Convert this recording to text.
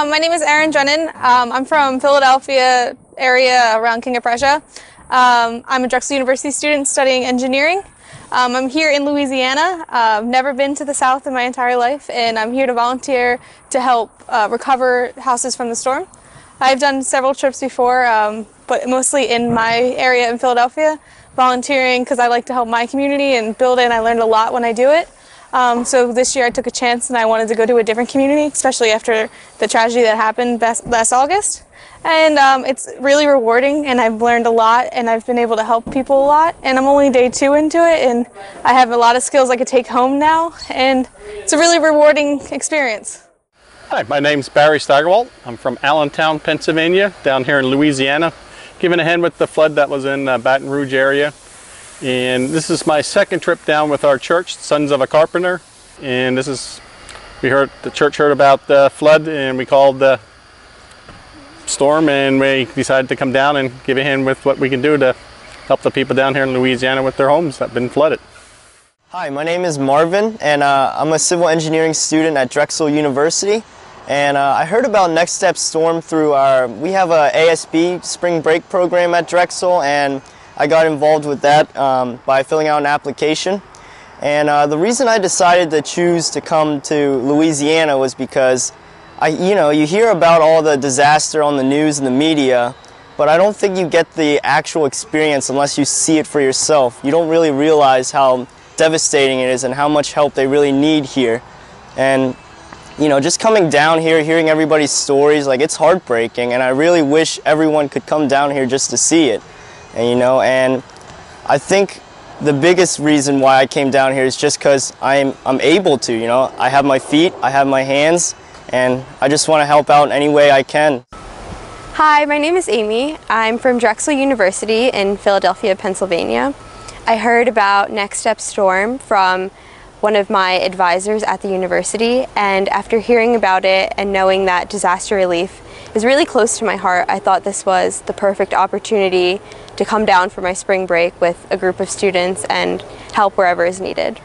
Um, my name is Erin Drennan. Um, I'm from Philadelphia area around King of Prussia. Um, I'm a Drexel University student studying engineering. Um, I'm here in Louisiana. Uh, I've never been to the South in my entire life, and I'm here to volunteer to help uh, recover houses from the storm. I've done several trips before, um, but mostly in my area in Philadelphia, volunteering because I like to help my community and build and I learned a lot when I do it. Um, so this year I took a chance and I wanted to go to a different community, especially after the tragedy that happened last, last August. And um, it's really rewarding and I've learned a lot and I've been able to help people a lot. And I'm only day two into it and I have a lot of skills I could take home now. And it's a really rewarding experience. Hi, my name's Barry Steigerwalt. I'm from Allentown, Pennsylvania, down here in Louisiana, giving a hand with the flood that was in uh, Baton Rouge area. And this is my second trip down with our church, Sons of a Carpenter. And this is, we heard, the church heard about the flood and we called the storm and we decided to come down and give a hand with what we can do to help the people down here in Louisiana with their homes that have been flooded. Hi, my name is Marvin and uh, I'm a civil engineering student at Drexel University. And uh, I heard about Next Step Storm through our, we have a ASB spring break program at Drexel and I got involved with that um, by filling out an application. And uh, the reason I decided to choose to come to Louisiana was because I, you know, you hear about all the disaster on the news and the media, but I don't think you get the actual experience unless you see it for yourself. You don't really realize how devastating it is and how much help they really need here. And you know, just coming down here, hearing everybody's stories, like it's heartbreaking and I really wish everyone could come down here just to see it. And you know, and I think the biggest reason why I came down here is just because I'm, I'm able to, you know. I have my feet, I have my hands, and I just want to help out in any way I can. Hi, my name is Amy. I'm from Drexel University in Philadelphia, Pennsylvania. I heard about Next Step Storm from one of my advisors at the university and after hearing about it and knowing that disaster relief is really close to my heart, I thought this was the perfect opportunity to come down for my spring break with a group of students and help wherever is needed.